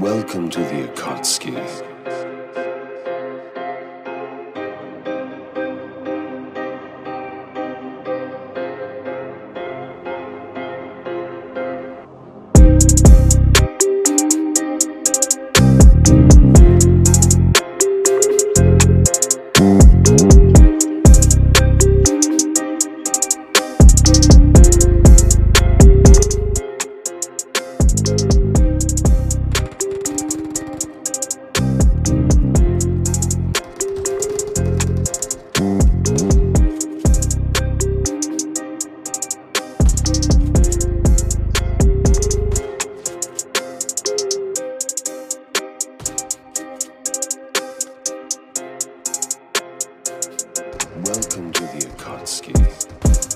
Welcome to the Akatsuki. Welcome to the Akatsuki.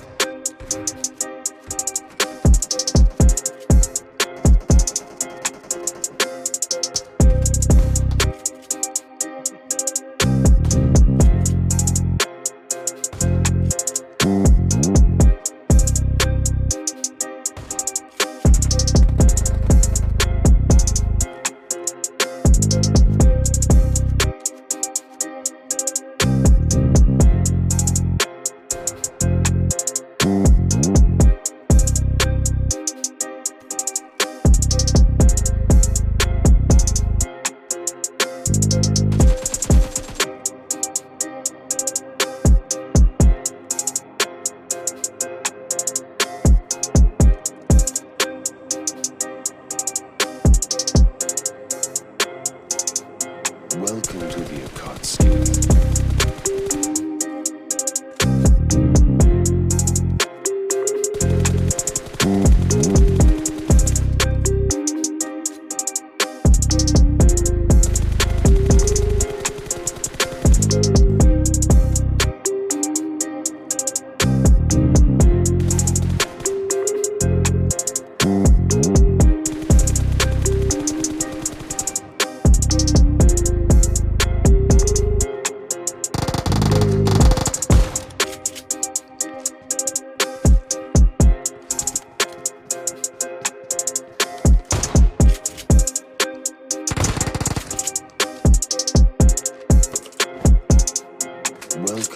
Welcome to the Akatsuki.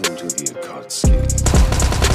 into the Akatsuki.